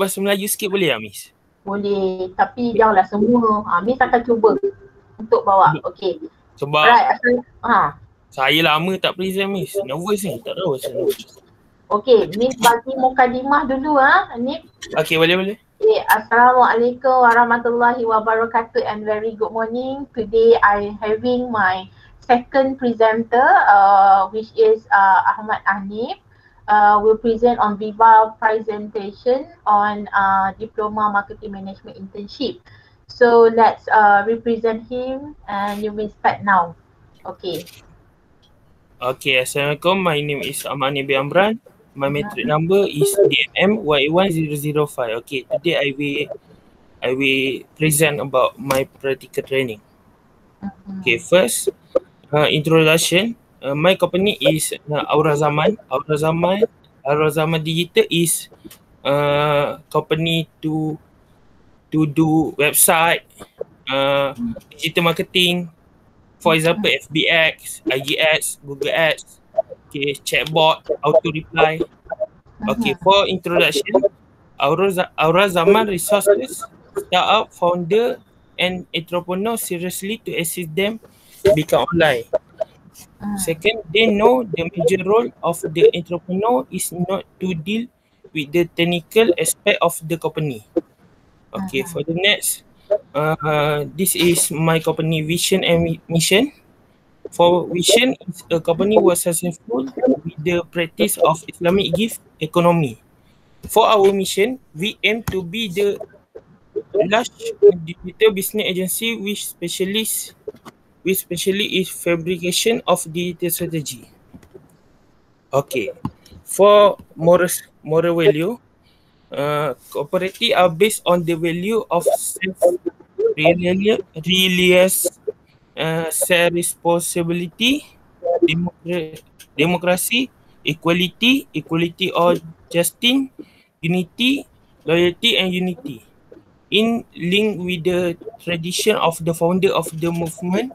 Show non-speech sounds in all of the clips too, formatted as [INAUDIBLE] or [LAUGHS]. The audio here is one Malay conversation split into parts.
bahasa Melayu sikit boleh tak Miss? Boleh, tapi janganlah semua. Ha, Miss akan cuba untuk bawa. Okey. Sebab asal, ha. saya lama tak present Miss. Nervous ni. Tak tahu nervous. Okey, Miss bagi mukadimah dulu ha. Ni. Okay boleh boleh. Okay, Assalamualaikum warahmatullahi wabarakatuh and very good morning. Today I having my second presenter uh, which is uh, Ahmad Hanif. Uh, will present on Viva presentation on uh, Diploma Marketing Management Internship. So let's uh, represent him and you will start now. Okay. Okay, Assalamualaikum. My name is Ahmad Nabi Amran. My metric number is DMM Y1005. Okay, today I will I will present about my practical training. Okay, first uh, introduction. Uh, my company is uh, Aura Zaman. Aura Zaman, Aura Zaman Digital is uh, company to to do website, uh, digital marketing. For example, FBX, IGX, Google Ads, okay, chatbot, auto reply. Okay, for introduction, Aura, Aura Zaman resources startup founder and entrepreneur seriously to assist them become online. Second, they know the major role of the entrepreneur is not to deal with the technical aspect of the company. Okay, for the next, uh, this is my company vision and mi- mission. For vision, is a company was successful with the practice of Islamic gift economy. For our mission, we aim to be the large digital business agency which specialists which specially is fabrication of digital strategy. Okay. For moral moral value, uh, cooperative are based on the value of reliance, uh, self responsibility, democra- democracy, equality, equality or justice, unity, loyalty and unity. In link with the tradition of the founder of the movement,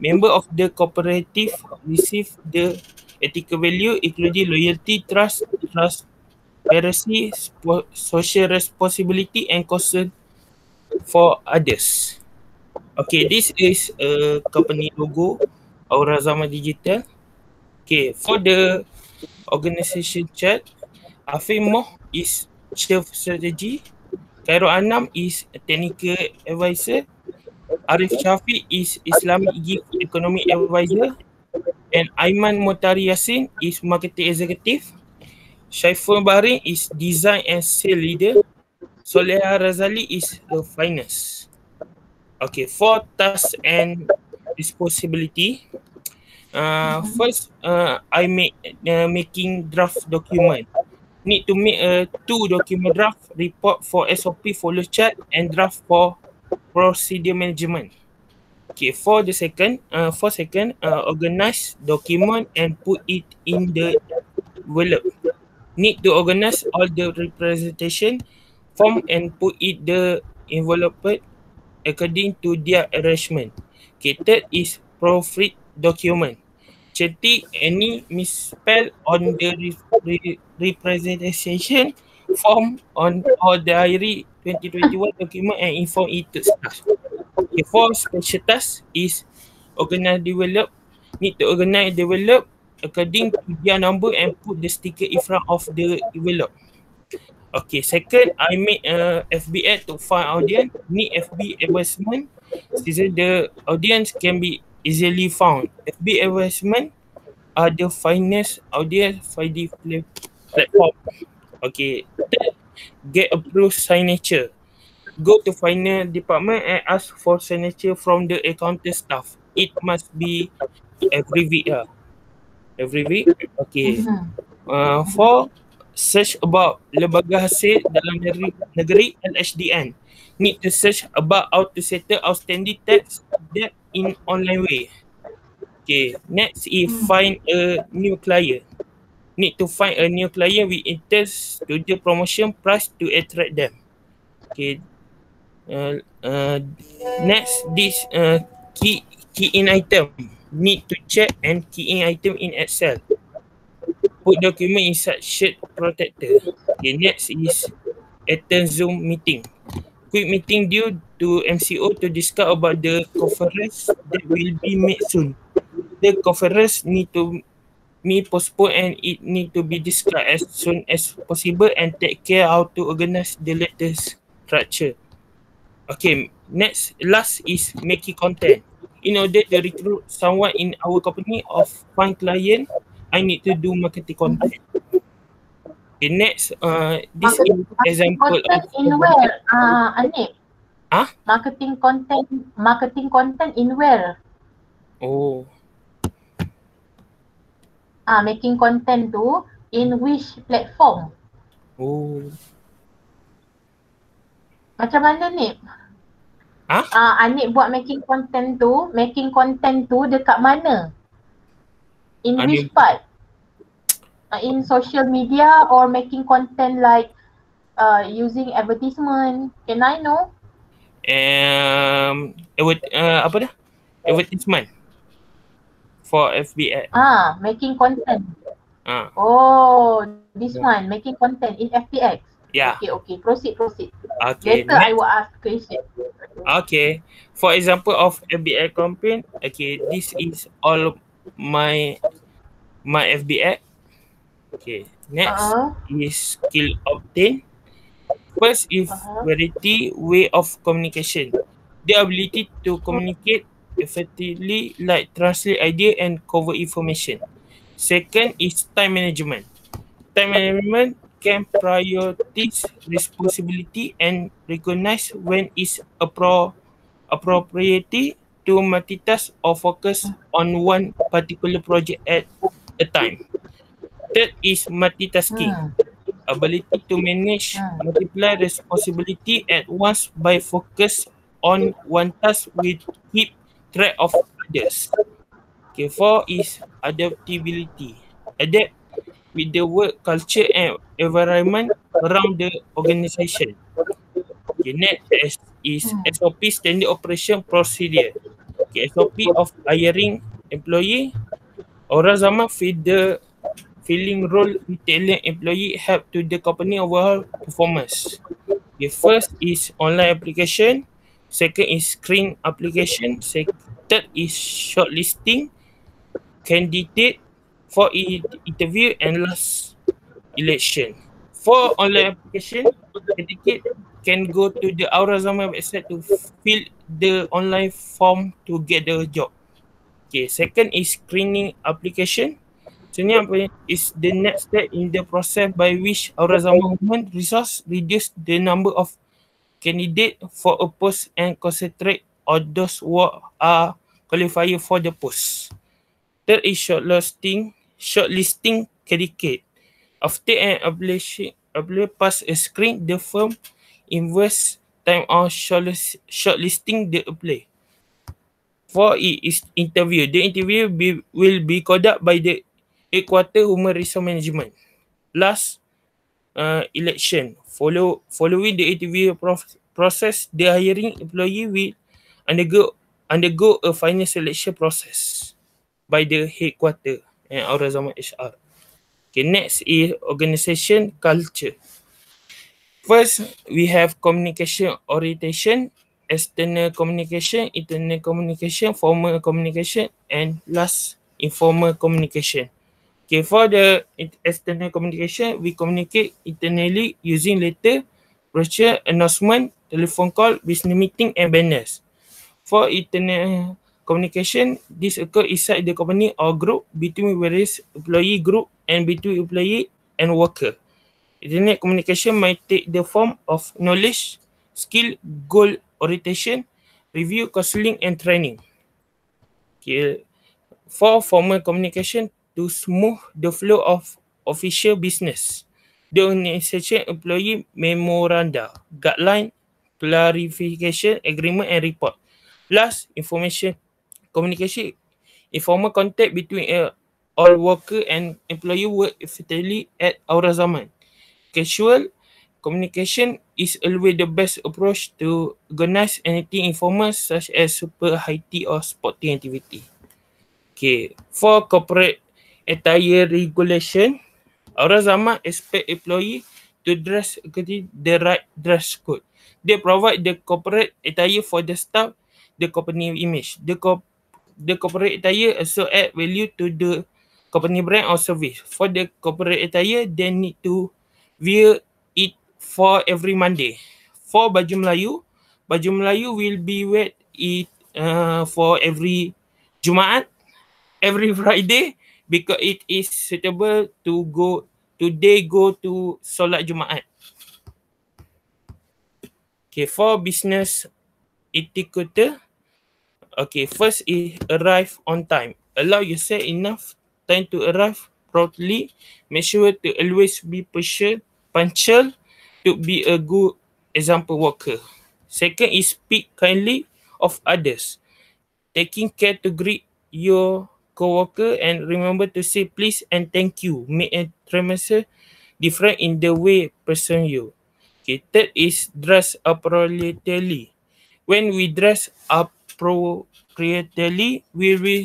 member of the cooperative receive the ethical value including loyalty, trust, transparency, social responsibility and concern for others. Okay, this is a company logo Aura Zaman Digital. Okay, for the organization chart, Afimoh is chief strategy, Khairul Anam is technical advisor, Arif Shafiq is Islamic Gift Economic Advisor and Aiman Motari Yassin is Marketing Executive. Syaiful Bahri is Design and Sale Leader. Soleha Razali is the Finance. Okay, for tasks and responsibility. Uh, first, uh, I make uh, making draft document. Need to make a two document draft report for SOP follow chart and draft for procedure management. Okay, for the second, uh, for second, uh, organize document and put it in the envelope. Need to organize all the representation form and put it the envelope according to their arrangement. Okay, third is proofread document. Cetik any misspell on the re- re- representation form on or diary 2021 document and inform it to staff. Okay, for special task is organize develop, need to organize develop according to their number and put the sticker in front of the envelope. Okay, second, I make a FB ad to find audience. Need FB advertisement. Since the audience can be easily found. FB advertisement are the finest audience for the pla- platform. Okay, third, get approved signature. Go to finance department and ask for signature from the accountant staff. It must be every week lah. Every week. Okay. Uh, for search about lembaga hasil dalam negeri, negeri LHDN. Need to search about how to settle outstanding tax debt in online way. Okay, next is find a new client. Need to find a new client with interest to the promotion price to attract them. Okay. Uh, uh, next, this uh, key key in item. Need to check and key in item in Excel. Put document inside shirt protector. Okay, next is attend Zoom meeting. Quick meeting due to MCO to discuss about the conference that will be made soon. The conference need to be postponed and it need to be discussed as soon as possible and take care how to organize the latest structure. Okay, next, last is making content. In order to recruit someone in our company of find client, I need to do marketing content. Okay, next, uh, this Marketing- is example Content of in where, uh, Anip? Ah? Marketing content, marketing content in where? Oh, Ah, making content tu in which platform? oh, Macam mana ni? Ah? Ah, Anip buat making content tu, making content tu dekat mana? In which Anip- part? Uh, in social media or making content like uh, using advertisement? Can I know? um, advert, uh, apa dah? Advertisement for FB ad. Ah, making content. Ah, Oh, this Yeah. one, making content in FPX. yeah. Okay, okay, proceed, proceed. Okay. Later I will ask question. Okay. For example of FB ad campaign, okay, this is all my my FB ad. Okay. Next Uh, is skill obtain. First is Uh-huh. variety way of communication. The ability to communicate effectively like translate idea and cover information. Second is time management. Time management can prioritize responsibility and recognize when is appro- appropriate to multitask or focus on one particular project at a time. Third is multitasking hmm. ability to manage Hmm. multiple responsibility at once by focus on one task with keep track of others. Okay, four is adaptability. Adapt with the work culture and environment around the organization. Okay, next is. SOP standard operation procedure. Okay, SOP of hiring employee. Orang zaman feed the filling role retailer employee help to the company overall performance. The first is online application, second is screen application, third is shortlisting, candidate for interview and last election. For online application, candidate can go to the Aura Zaman website to fill the online form to get the job. Okay, second is screening application. So ni apa? Is the next step in the process by which Aura Zaman Resource reduce the number of candidate for a post and concentrate on those who are qualified for the post. Third is shortlisting, shortlisting candidate. After an application, apply pass a screen, the firm invest time on shortlist, shortlisting the apply. Four i- is interview. The interview be, will be conducted by the headquarter human resource management. Last, uh, election. Follow following the interview prof- process, the hiring employee will undergo undergo a final selection process by the headquarter and Aura Zaman HR. Okay, next is organization culture. First, we have communication orientation, external communication, internal communication, formal communication, and last informal communication. Okay, for the external communication, we communicate internally using letter, brochure, announcement, telephone call, business meeting, and banners. For internal communication, this occur inside the company or group between various employee group and between employee and worker. Internet communication might take the form of knowledge, skill, goal orientation, review, counseling, and training. Okay. For formal communication to smooth the flow of official business, the organization employee memoranda, guideline, clarification, agreement, and report. Last, information communication, informal contact between uh, all worker and employee work effectively at Aura Zaman. Casual communication is always the best approach to organize anything informal such as super high tea or sporting activity. Okay, for corporate attire regulation, Aura Zaman expect employee to dress the right dress code. They provide the corporate attire for the staff, the company image. The co- the corporate attire also add value to the company brand or service. For the corporate attire, they need to wear it for every Monday. For baju Melayu, baju Melayu will be wear it uh, for every Jumaat, every [LAUGHS] Friday because it is suitable to go today go to solat Jumaat. Okay, for business etiquette, okay, first is arrive on time. Allow yourself enough time to arrive properly. Make sure to always be punctual, punctual to be a good example worker. Second is speak kindly of others. Taking care to greet your co-worker and remember to say please and thank you. Make a tremendous difference in the way person you. Okay, third is dress appropriately. When we dress appropriately, we will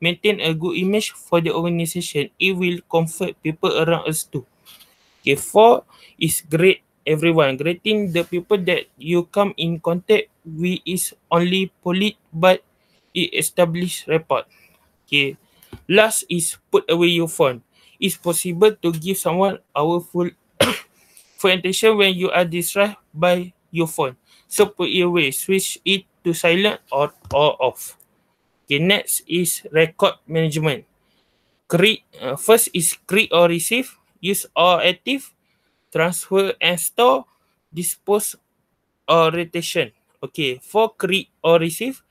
maintain a good image for the organization. It will comfort people around us too. Okay, four is great everyone. Greeting the people that you come in contact with is only polite but it establish rapport. Okay, last is put away your phone. It's possible to give someone our full [COUGHS] for attention when you are distracted by your phone. So put it away, switch it to silent or, or off. Okay, next is record management. Create, uh, first is create or receive, use or active, transfer and store, dispose or rotation. Okay, for create or receive,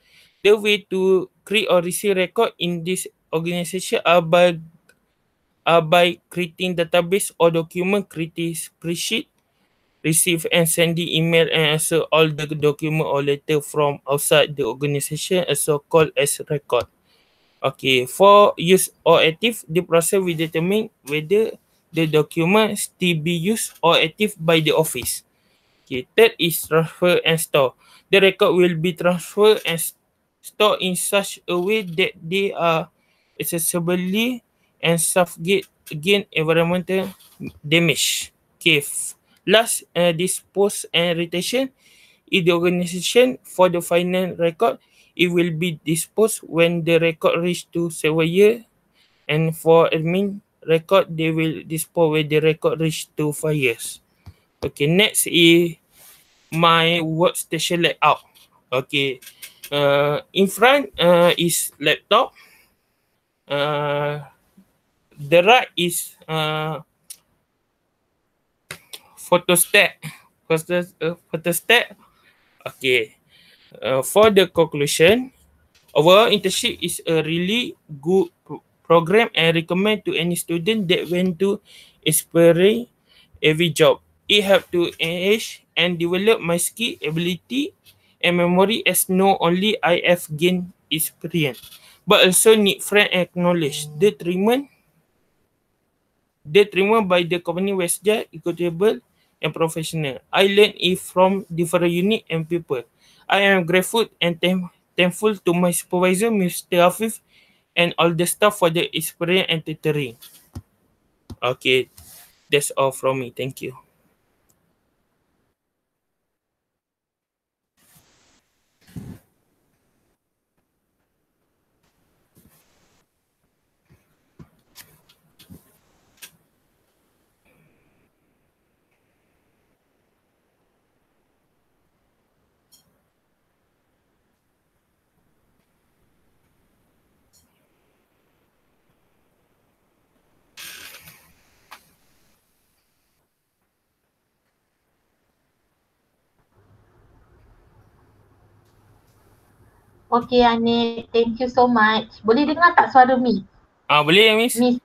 the way to create or receive record in this organization are by uh, by creating database or document, creating spreadsheet, receive and sending email and answer all the document or letter from outside the organization also called as record. Okay, for use or active, the process will determine whether the document still be used or active by the office. Okay, third is transfer and store. The record will be transferred and stored in such a way that they are accessibly and subjugate against environmental damage. Okay, last uh, dispose and retention in the organization for the final record it will be disposed when the record reach to seven year and for admin record they will dispose when the record reach to five years okay next is my workstation layout okay uh, in front uh, is laptop uh, the right is uh, photostat. Photo, uh, photostat. Okay. Uh, for the conclusion, our internship is a really good pro- program and recommend to any student that want to experience every job. It help to enhance and develop my skill, ability, and memory as not only I have gained experience, but also need friend acknowledge the treatment determined by the company Westjet, equitable and professional. I learned it from different unit and people. I am grateful and thank- thankful to my supervisor, Mr. Afif, and all the staff for the experience and tutoring. Okay, that's all from me. Thank you. Okay Anip, thank you so much. Boleh dengar tak suara Miss? Ah, boleh, Miss? Miss,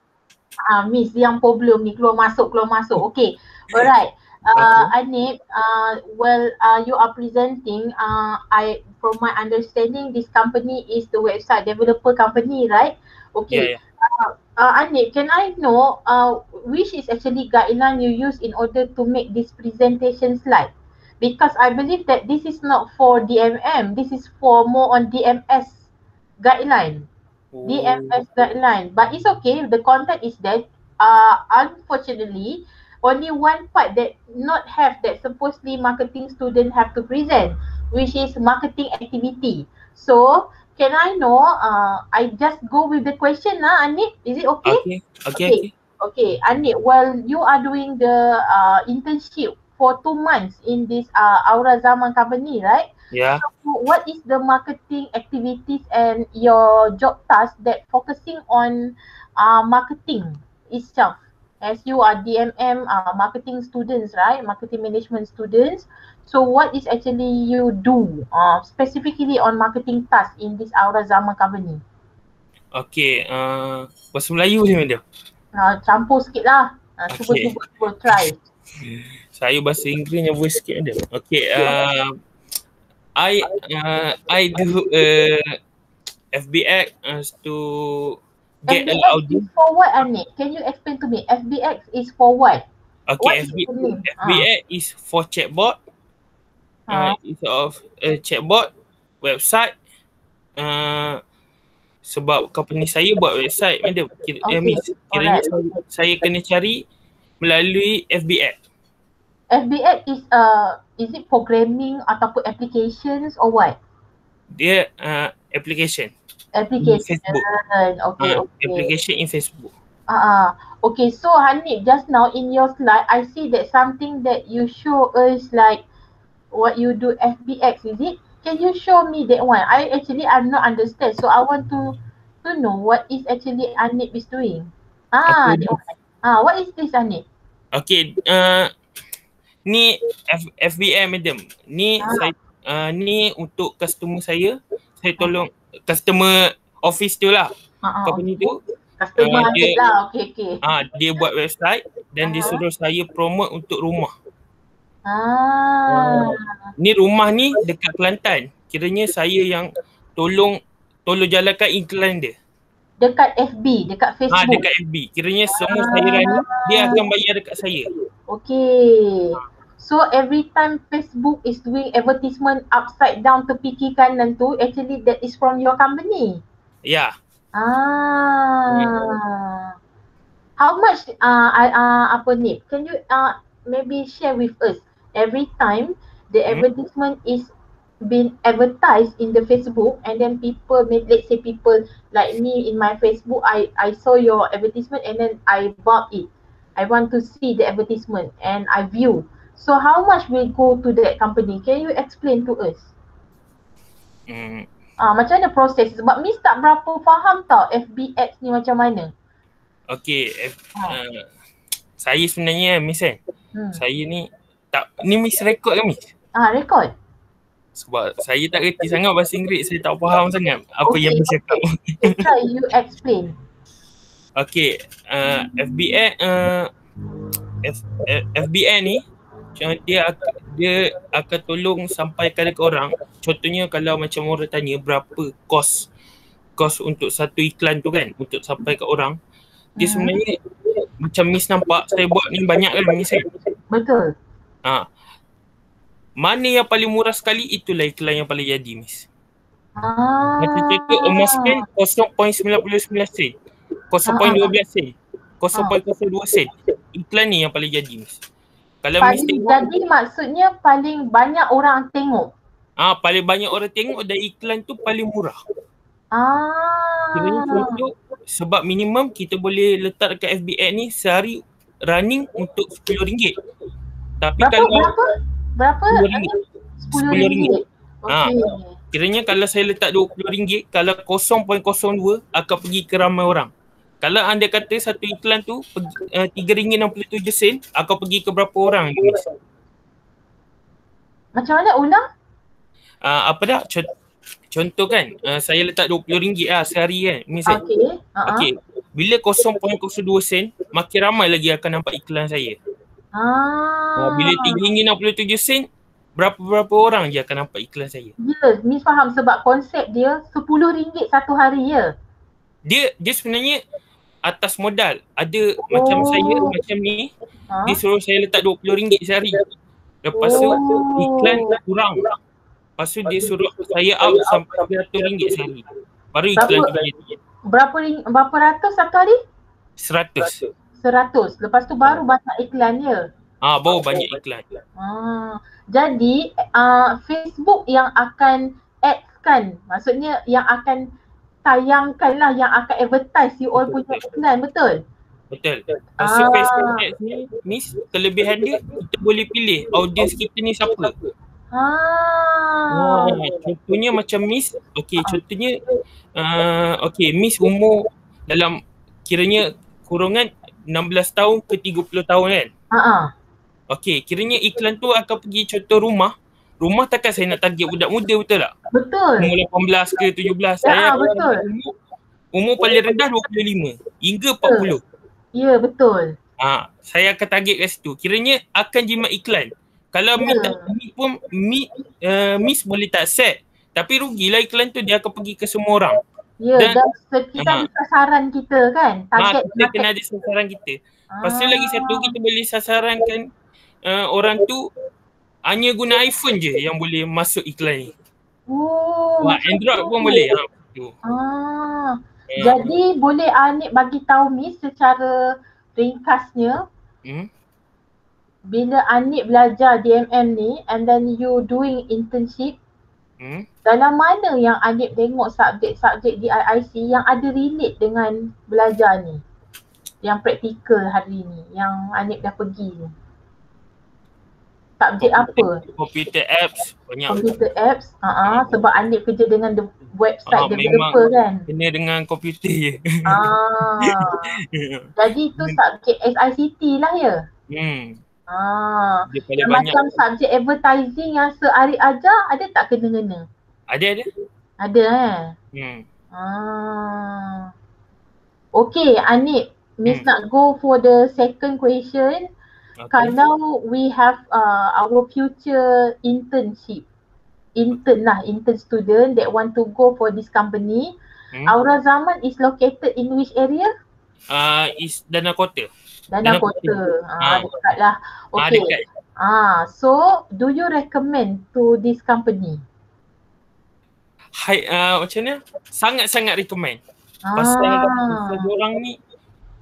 ah Miss yang problem ni keluar masuk keluar masuk. Okay, alright. Uh, Anip, uh, well, uh, you are presenting. Uh, I, from my understanding, this company is the website developer company, right? Okay. Yeah, yeah. Uh, uh, Anip, can I know uh, which is actually guideline you use in order to make this presentation slide? Because I believe that this is not for DMM. This is for more on DMS guideline. DMS guideline. But it's okay. The content is there. Uh, unfortunately, only one part that not have that supposedly marketing student have to present, which is marketing activity. So can I know? Uh, I just go with the question, lah, Anip. Is it okay? Okay. Okay. okay. Okay, Anip. While you are doing the uh, internship for two months in this uh, Aura Zaman company, right? Yeah. So what is the marketing activities and your job task that focusing on uh, marketing itself? As you are DMM uh, marketing students, right? Marketing management students. So what is actually you do uh, specifically on marketing task in this Aura Zaman company? Okay, uh, bahasa Melayu boleh Madam? Uh, campur sikit lah. Uh, Okay. cuba, cuba try. [LAUGHS] Saya bahasa Inggerisnya voice sikit Madam. Okay, uh, I uh, I do uh, FBX uh, to get an FBX audience. is for what, Anik? Can you explain to me? FBX is for what? What Okay, is FB, name? FBX is for chatbot. Ah. Uh, it's of uh, chatbot, website. Uh, sebab company saya buat website, madam. Kira, Okay, eh, miss, kiranya alright. saya, saya kena cari melalui FBX. FBX is uh is it programming ataupun applications or what? Dia uh, application. Application. Facebook. Okay, Uh, okay. application in Facebook. Ah, uh, okay. So Hanif, just now in your slide, I see that something that you show us like what you do FBX, is it? Can you show me that one? I actually I'm not understand. So I want to to know what is actually Anip is doing. Ah, Okay. Ah, what is this Anip? Okay, uh, ni F, FBM madam. Ni Ah. saya uh, ni untuk customer saya. Saya tolong customer office tu lah. Ah, ah, Company tu. customer uh, dia- lah. Okay, okay. Ah, dia buat website dan dia Ah. suruh saya promote untuk rumah. Ah, Ni rumah ni dekat Kelantan. Kiranya saya yang tolong tolong jalankan iklan dia. dekat FB, dekat Facebook. Ah dekat FB. Kiranya semua saya rani dia akan bayar dekat saya. Okay. So every time Facebook is doing advertisement upside down tepi kiri kanan tu, actually that is from your company. Ya. Ah. How much uh, uh apa ni? Can you uh maybe share with us every time the Hmm. advertisement is been advertised in the Facebook and then people may let's say people like me in my Facebook I I saw your advertisement and then I bought it. I want to see the advertisement and I view. So how much will go to that company? Can you explain to us? Hmm. Ah macam mana proses? Sebab Miss tak berapa faham tau FBX ni macam mana. Okay. F, Ah. uh, saya sebenarnya Miss kan. Hmm. Saya ni tak ni Miss rekod ke Miss? Ah rekod. Sebab saya tak reti sangat bahasa Inggeris. Saya tak faham sangat apa Okay, yang Miss cakap. okay. Try [LAUGHS] you explain. Okay, uh, FBA uh, F, F, FBA ni macam dia ak- dia akan tolong sampaikan dekat orang. Contohnya kalau macam orang tanya berapa kos kos untuk satu iklan tu kan untuk sampai ke orang. Dia Hmm. sebenarnya macam Miss nampak saya buat ni banyak kan Miss kan. Betul. Ha. Mana yang paling murah sekali itulah iklan yang paling jadi Miss. Ah. Macam contoh emas kan 0.99 sen. 0.12 sen. 0.02 sen. Iklan ni yang paling jadi Miss. Kalau Paling tengok, jadi maksudnya paling banyak orang tengok. ah paling banyak orang tengok dan iklan tu paling murah. Ah. Kiranya contoh sebab minimum kita boleh letak dekat FBX ni sehari running untuk RM10. Tapi Berapa kalau berapa? Berapa? RM10. Sepuluh ringgit. Ah. Okey. Kiranya kalau saya letak RM20, kalau 0.02 akan pergi ke ramai orang. Kalau anda kata satu iklan tu pergi, uh, RM3.67 akan pergi ke berapa orang? Macam mana ulang? Uh, apa dah? Contoh, contoh kan, uh, saya letak RM20 lah sehari kan. Miss kan? Okey. Ha. Okey. Bila 0.02 sen, makin ramai lagi akan nampak iklan saya. Uh, Ah. bila RM3.67 berapa-berapa orang je akan nampak iklan saya. Ya, Miss faham sebab konsep dia RM10 satu hari ya. Dia dia sebenarnya atas modal. Ada oh. macam saya macam ni, Ha? dia suruh saya letak RM20 sehari. Lepas tu Oh. iklan kurang. Lepas tu dia suruh saya out sampai RM100 sehari. Baru iklan tu Berapa? Berapa berapa ratus satu hari? RM100. 100. Lepas tu baru banyak iklan ya. Ah, baru banyak iklan. Ah, jadi uh, Facebook yang akan ads kan, maksudnya yang akan tayangkan lah, yang akan advertise you all punya iklan, betul? Betul. Ah. Facebook Ads ni, Miss, kelebihan dia, kita boleh pilih audience kita ni siapa. Ah, Ah, contohnya macam Miss, okey contohnya uh, okey Miss umur dalam kiranya kurungan 16 tahun ke 30 tahun kan. ah, ah. Okey, kiranya iklan tu akan pergi contoh rumah. Rumah takkan saya nak target budak muda betul tak? betul. Umur 18 ke 17. Ya, Saya betul. Umur, umur paling rendah 25 hingga 40. Ya, betul. Ha, saya akan target kat situ. Kiranya akan jimat iklan. Kalau Ya. tak meet pun meet, uh, miss boleh tak set. Tapi rugilah iklan tu dia akan pergi ke semua orang. Ya, Dan- dan, dan kita Ah. ada sasaran kita kan. Ha, Target kita kena ada sasaran kita. Lepas tu lagi satu kita boleh sasarankan uh, orang tu hanya guna iPhone je yang boleh masuk iklan ni. Oh, macam Android pun boleh. Ha, tu. Ah, Ya. jadi boleh Anik bagi tahu Miss secara ringkasnya Hmm? bila Anik belajar DMM ni and then you doing internship Hmm? dalam mana yang Anik tengok subjek-subjek di IIC yang ada relate dengan belajar ni? Yang praktikal hari ni, yang Anik dah pergi ni. Subjek apa? Computer apps banyak Computer apps, uh sebab Anik kerja dengan the website Ah, developer kan. kena dengan komputer je. Ah, [LAUGHS] jadi tu subjek SICT lah ya. hmm. Ah, Dia paling yang banyak. macam subjek advertising yang sehari ajar ada tak kena-kena? Ada ada. Ada eh. Hmm. Ah. Okay, Anik, Miss Hmm. nak go for the second question. Okay. Kalau we have uh, our future internship, intern lah, intern student that want to go for this company, Hmm. Aura Zaman is located in which area? Uh, is Dana Kota. Dana Dana Kota. Ah, Ah. dekat lah. Ah, Okay. dekat. Ah, so do you recommend to this company? Hai, uh, macam mana? Sangat-sangat recommend. Pasal, pasal Ah. orang ni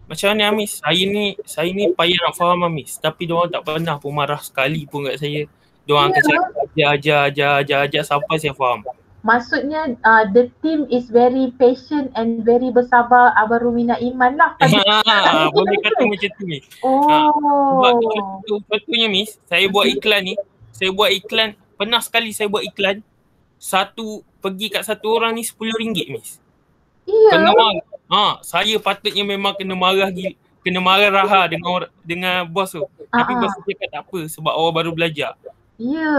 macam mana Amis? Saya ni saya ni payah nak faham Amis. Tapi diorang tak pernah pun marah sekali pun kat saya. Diorang akan Ya. cakap ajar ajar ajar ajar ajar sampai saya faham. Maksudnya uh, the team is very patient and very bersabar abarumina iman lah. [LAUGHS] Ah, Boleh kata macam tu ni. Oh. Sebab contoh, contohnya Miss, saya buat iklan ni, saya buat iklan, pernah sekali saya buat iklan, satu, pergi kat satu orang ni RM10 Miss. Iya. Kena marah. Ha, saya patutnya memang kena marah gila. Kena marah raha dengan orang, dengan bos tu. Tapi Ah, bos tu cakap tak apa sebab orang baru belajar. Ya.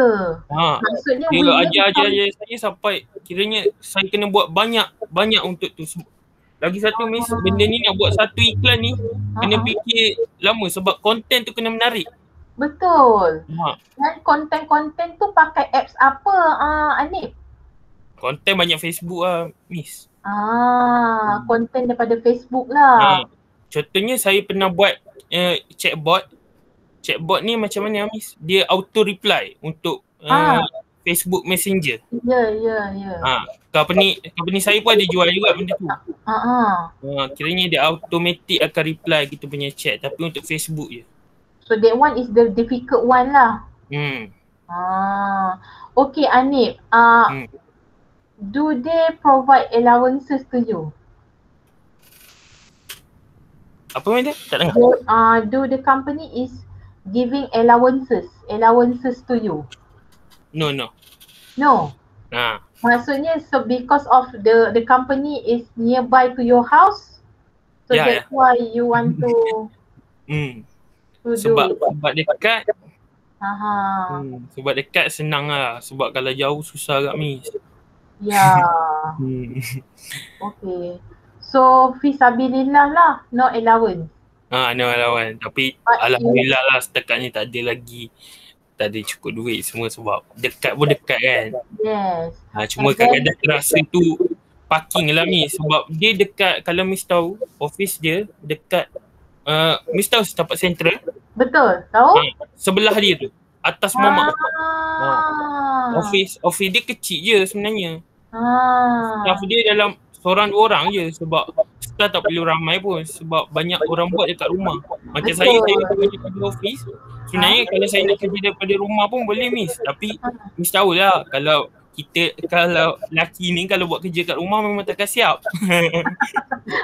Ha, Maksudnya dia ajar ajar ajar saya sampai kiranya saya kena buat banyak banyak untuk tu. Lagi satu Miss, benda ni nak buat satu iklan ni kena Ah, ah. fikir lama sebab konten tu kena menarik. Betul. Ha, Dan konten-konten tu pakai apps apa uh, Anip? konten banyak Facebook lah Miss. Ah, konten daripada Facebook Ha. lah. Contohnya saya pernah buat uh, chatbot. Chatbot ni macam mana Miss? Dia auto reply untuk uh, Ah. Facebook Messenger. Ya, ya, ya. Ha, company company saya pun ada jual juga benda tu. Ah, ah. Ha, kiranya dia automatic akan reply kita punya chat tapi untuk Facebook je. So that one is the difficult one lah. Hmm. Ah. Okay Anip, uh, Hmm. Do they provide allowances to you? Apa benda? Tak dengar. Do, uh, do the company is giving allowances, allowances to you? No, no. No. Ha. Maksudnya so because of the the company is nearby to your house, so Ya, that's why you want to [LAUGHS] Hmm. to Sebab do. sebab dekat Aha. hmm. sebab dekat senang lah. Sebab kalau jauh susah agak Miss. Ya. Hmm. [LAUGHS] Okay. So fisabilillah lah, no allowance. Ha, no lawan. Tapi But alhamdulillah lah setakat ni tak ada lagi tak ada cukup duit semua sebab dekat pun dekat kan. Yes. Ha, cuma kadang-kadang terasa tu parking lah Miss sebab dia dekat kalau Miss tahu office dia dekat uh, Miss tahu setapak central Betul. Tahu? ha, sebelah dia tu atas mamak Ah. office office dia kecil je sebenarnya Ah. staff dia dalam seorang dua orang je sebab staff tak perlu ramai pun sebab banyak orang buat dekat rumah. Macam Betul. saya, saya kerja di office. Sebenarnya kalau saya nak kerja daripada rumah pun boleh miss. Tapi miss tahulah kalau kita kalau laki ni kalau buat kerja kat rumah memang takkan siap. [LAUGHS]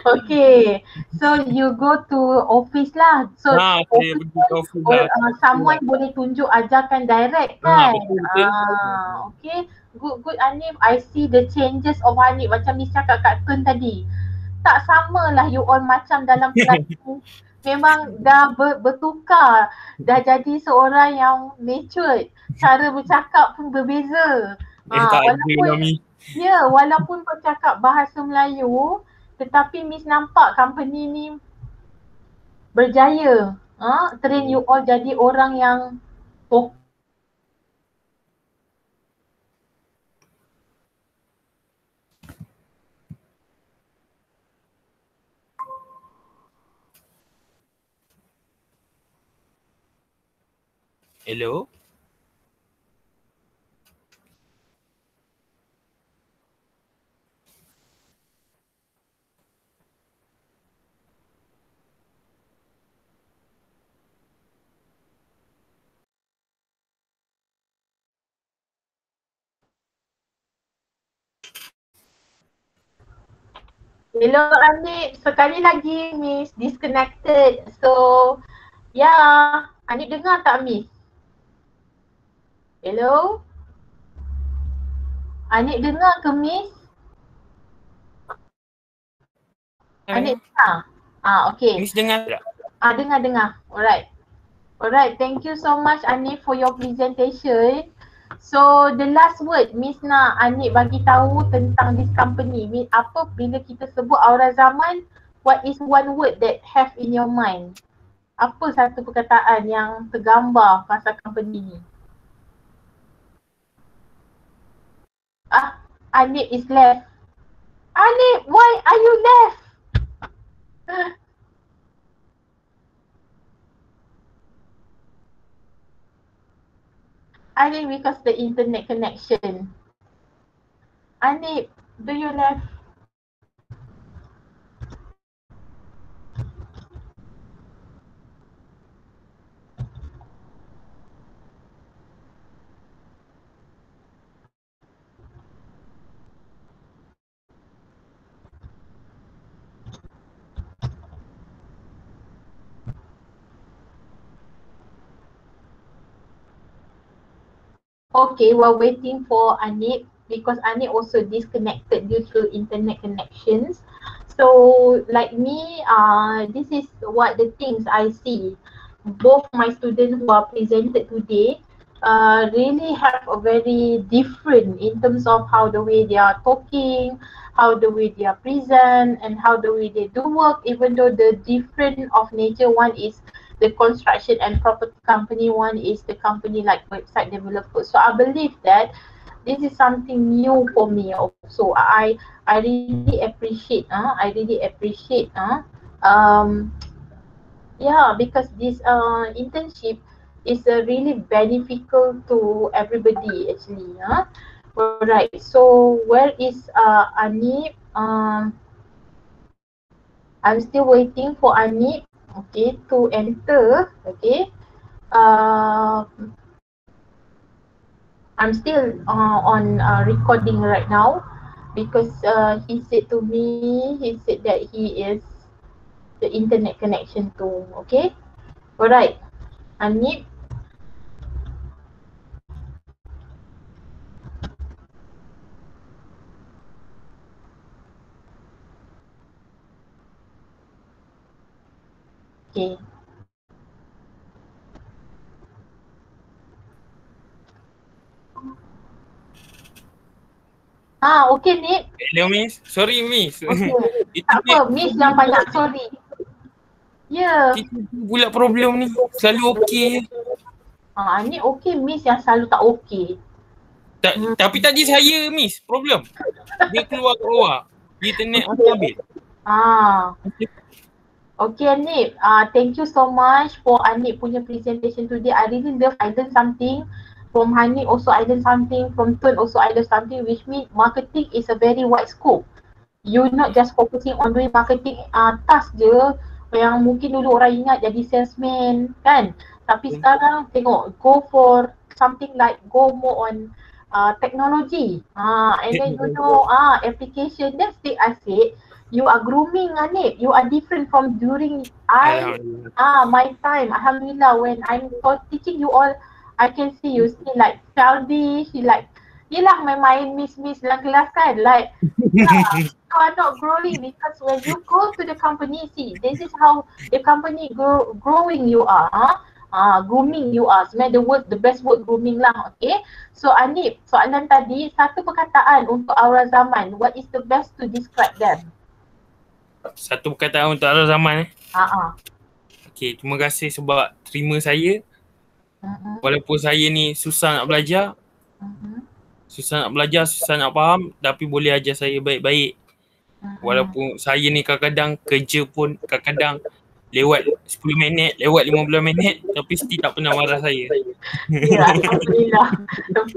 Okay. So you go to office lah. So ha, saya office pergi ke office lah. uh, someone boleh tunjuk ajarkan direct Ah, kan? betul, betul. Ah, okay. Good, good Hanif. I see the changes of Hanif macam Miss cakap kat Tun tadi. Tak sama lah you all macam dalam [LAUGHS] ni. Memang dah ber, bertukar. Dah jadi seorang yang matured. Cara bercakap pun berbeza. Eh Ah, tak walaupun- lah. Ya, walaupun kau cakap bahasa Melayu, tetapi Miss nampak company ni berjaya. Ha? Train you all jadi orang yang fok- Hello? Hello Anik, sekali lagi Miss disconnected. So, ya, Anik dengar tak Miss? Hello? Anik dengar ke Miss? Anik dengar? Ah, okay. Miss dengar tak? Ah, dengar dengar. Alright. Alright, thank you so much Anik for your presentation. So the last word Miss nak Anik bagi tahu tentang this company. Apa bila kita sebut aura zaman, what is one word that have in your mind? Apa satu perkataan yang tergambar pasal company ni? Ah, Anik is left. Anik, why are you left? [LAUGHS] I think because the internet connection. Anip, do you left? Okay, while waiting for Anip, because Anip also disconnected due to internet connections. So like me, uh, this is what the things I see. Both my students who are presented today uh, really have a very different in terms of how the way they are talking, how the way they are present, and how the way they do work. Even though the different of nature, one is the construction and property company, one is the company like website developer. So I believe that this is something new for me also. I I really appreciate uh, I really appreciate uh, um yeah because this uh internship is uh, really beneficial to everybody actually uh. Alright, so where is uh Anip? Um I'm still waiting for Anip okay to enter okay uh, I'm still uh, on uh, recording right now because uh, he said to me he said that he is the internet connection too okay? Alright Anip okay Ah, okay Nip. Hello Miss. Sorry Miss. Okay. [LAUGHS] Itu tak apa, Miss yang banyak sorry. Ya. Yeah. Itu pula problem ni. Selalu okey. Ah, ni okay Miss yang selalu tak okay. Tak, Hmm. Tapi tadi saya Miss. Problem. Dia keluar keluar. Internet masih habis. Ah. Okay Anip, uh, thank you so much for Anip punya presentation today. I really love, I learned something. From Hanif also I learned something. From Tun also I learned something which means marketing is a very wide scope. you not just focusing on doing marketing uh, task je yang mungkin dulu orang ingat jadi salesman kan tapi Hmm. sekarang tengok go for something like go more on uh, technology uh, and then you know ah uh, application that's the I said you are grooming Anip you are different from during I ah my time. Alhamdulillah when I'm teaching you all I can see you still like childish you like Yelah main-main miss-miss dalam kelas kan? Like [LAUGHS] yeah, you are not growing because when you go to the company see this is how the company grow, growing you are huh? Ah, grooming you are. Sebenarnya the word the best word grooming lah okay? So Anip soalan tadi satu perkataan untuk aura zaman. What is the best to describe them Satu perkataan untuk arah zaman eh. ah Okay, terima kasih sebab terima saya. Mhm, Walaupun saya ni susah nak belajar, mhm, susah nak belajar, susah nak faham tapi boleh ajar saya baik-baik. mhm. Walaupun saya ni kadang-kadang kerja pun kadang-kadang lewat 10 minit, lewat 15 minit tapi still tak pernah marah saya. Ya, Alhamdulillah.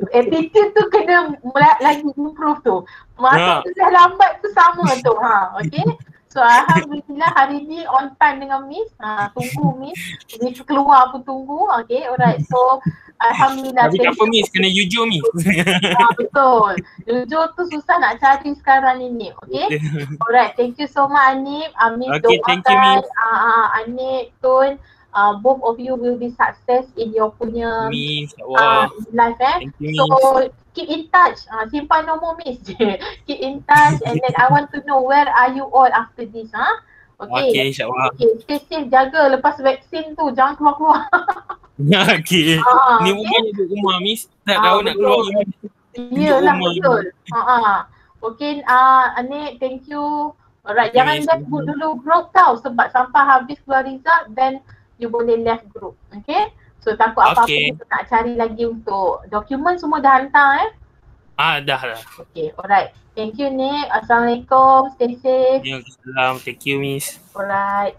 Attitude tu kena lagi improve tu. Masa Ya. tu dah lambat tu sama tu. Ha, okay. So Alhamdulillah hari ni on time dengan Miss. Ha, tunggu Miss. Miss keluar pun tunggu. Okay, alright. So Alhamdulillah. Tapi tak apa. Miss, kena jujur Miss. Ha, betul. Jujur tu susah nak cari sekarang ini. Okay. [LAUGHS] Alright, thank you so much Anip. Uh, Miss Okay, thank you, doakan Miss. uh, uh, Anip, Tun, uh, both of you will be success in your punya Miss, uh, Allah. life eh. You So Miss. keep in touch. Uh, simpan nombor Miss. [LAUGHS] keep in touch and then I want to know where are you all after this, huh? Okay, Okay. insyaAllah. Okay, stay safe, jaga lepas vaksin tu jangan keluar-keluar. [LAUGHS] okay. [LAUGHS] Ah, Ni okay? rumah duduk rumah Miss. Tak Ah, tahu nak keluar rumah. betul. Ha ah. Okay, uh, Anik, thank you. Alright, Okay, jangan left group dulu group tau sebab sampai habis keluar result then you boleh left group. Okay? So takut apa-apa Okay. kita nak cari lagi untuk dokumen semua dah hantar eh. Ah, dah lah. Okay, alright. Thank you Nick. Assalamualaikum. Stay safe. Ya, salam. Thank you Miss. Alright.